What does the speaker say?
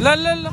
لا لا لا